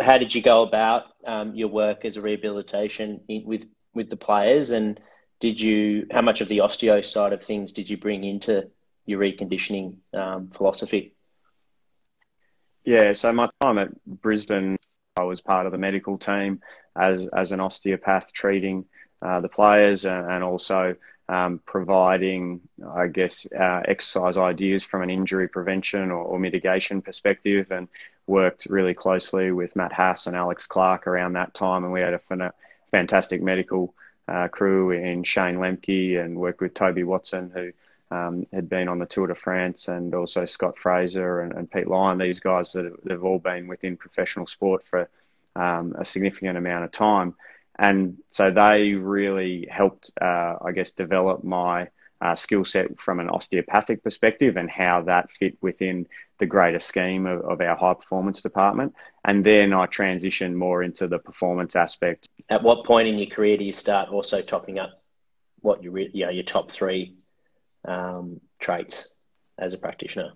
how did you go about um, your work as a rehabilitation in, with with the players, and did you how much of the osteo side of things did you bring into your reconditioning um, philosophy? Yeah, so my time at Brisbane, I was part of the medical team as as an osteopath treating uh, the players and, and also um, providing, I guess, uh, exercise ideas from an injury prevention or, or, mitigation perspective, and worked really closely with Matt Haas and Alex Clark around that time. And we had a fantastic medical uh, crew in Shane Lemke and worked with Toby Watson, who um, had been on the Tour de France, and also Scott Fraser and, and Pete Lyon. These guys that have, have, all been within professional sport for um, a significant amount of time and so they really helped, uh, I guess, develop my uh, skill set from an osteopathic perspective and how that fit within the greater scheme of, of, our high performance department. And then I transitioned more into the performance aspect. At what point in your career do you start also topping up what you, re- you know, your top three um, traits as a practitioner?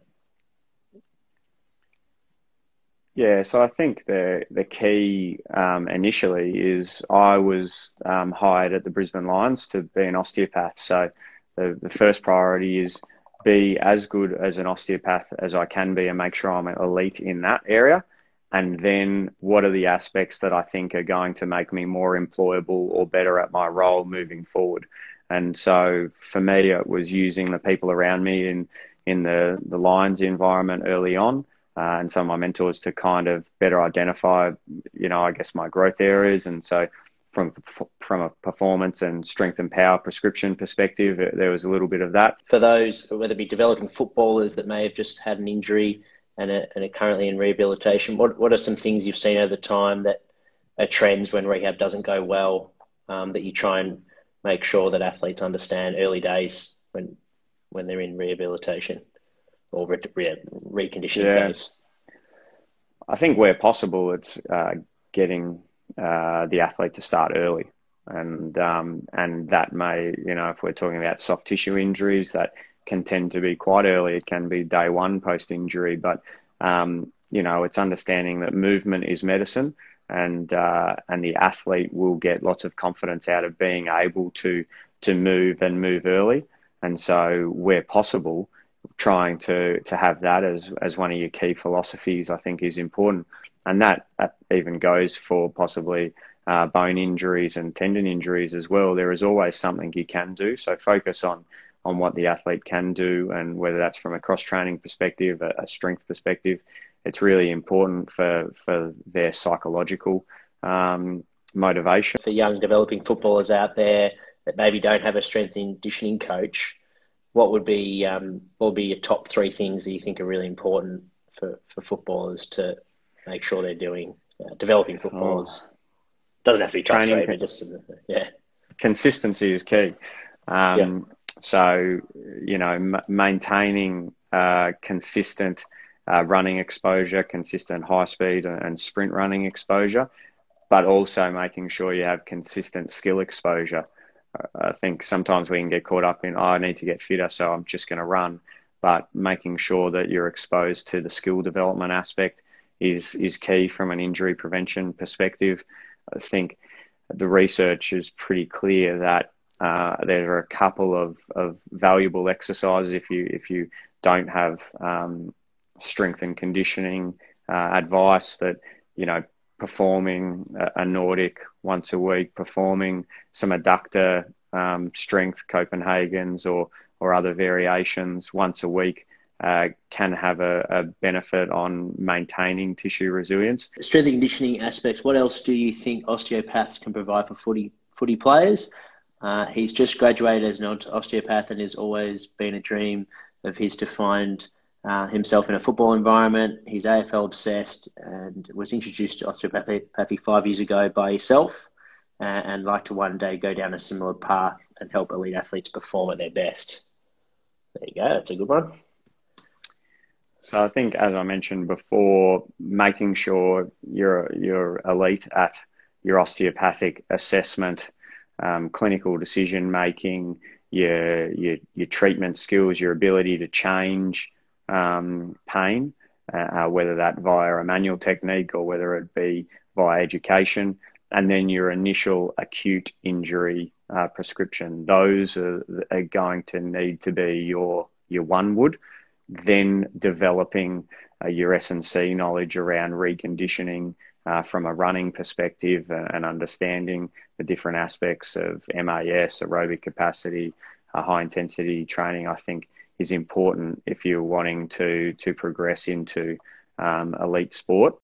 Yeah, so I think the the key um, initially is I was um, hired at the Brisbane Lions to be an osteopath. So the, the first priority is be as good as an osteopath as I can be and make sure I'm elite in that area. And then what are the aspects that I think are going to make me more employable or better at my role moving forward? And so for me, it was using the people around me in in the the Lions environment early on uh, and some of my mentors to kind of better identify, you know, I guess my growth areas. And so, from from a performance and strength and power prescription perspective, there was a little bit of that. For those, whether it be developing footballers that may have just had an injury and are, and are currently in rehabilitation, what what are some things you've seen over time that are trends when rehab doesn't go well um, that you try and make sure that athletes understand early days when when they're in rehabilitation? Or re- re- reconditioning yeah. phase? I think where possible, it's uh, getting uh, the athlete to start early, and um, and that may, you know, if we're talking about soft tissue injuries, that can tend to be quite early. It can be day one post injury, but um, you know, it's understanding that movement is medicine, and uh, and the athlete will get lots of confidence out of being able to to move and move early, and so where possible trying to to have that as as one of your key philosophies, I think, is important, and that, even goes for possibly uh, bone injuries and tendon injuries as well. There is always something you can do, so focus on on what the athlete can do, and whether that's from a cross training perspective, a, a, strength perspective. It's really important for for their psychological um, motivation. For young developing footballers out there that maybe don't have a strength and conditioning coach, what would be um, what would be your top three things that you think are really important for, for footballers to make sure they're doing uh, developing footballers? Oh. Doesn't have to be training, three, but just yeah. Consistency is key. Um, yeah. So you know, m- maintaining uh, consistent uh, running exposure, consistent high speed and sprint running exposure, but also making sure you have consistent skill exposure. I think sometimes we can get caught up in, oh, I need to get fitter, so I'm just going to run. But making sure that you're exposed to the skill development aspect is is key from an injury prevention perspective. I think the research is pretty clear that uh, there are a couple of, of valuable exercises if you if you don't have um, strength and conditioning uh, advice that you know performing a, Nordic once a week, performing some adductor um, strength Copenhagen's or or other variations once a week uh, can have a, a, benefit on maintaining tissue resilience. Strength and conditioning aspects. What else do you think osteopaths can provide for footy footy players? Uh, he's just graduated as an osteopath and has always been a dream of his to find uh, himself in a football environment. He's AFL obsessed and was introduced to osteopathy five years ago by yourself uh, and like to one day go down a similar path and help elite athletes perform at their best. There you go. That's a good one. So I think, as I mentioned before, making sure you're you're elite at your osteopathic assessment, um, clinical decision making, your, your your treatment skills, your ability to change, um, pain uh, whether that via a manual technique or whether it be via education, and then your initial acute injury uh, prescription. Those are, are, going to need to be your your one wood. Then developing uh, your S and C knowledge around reconditioning uh, from a running perspective and understanding the different aspects of MAS, aerobic capacity, uh, high intensity training. I think is important if you're wanting to to progress into um, elite sport.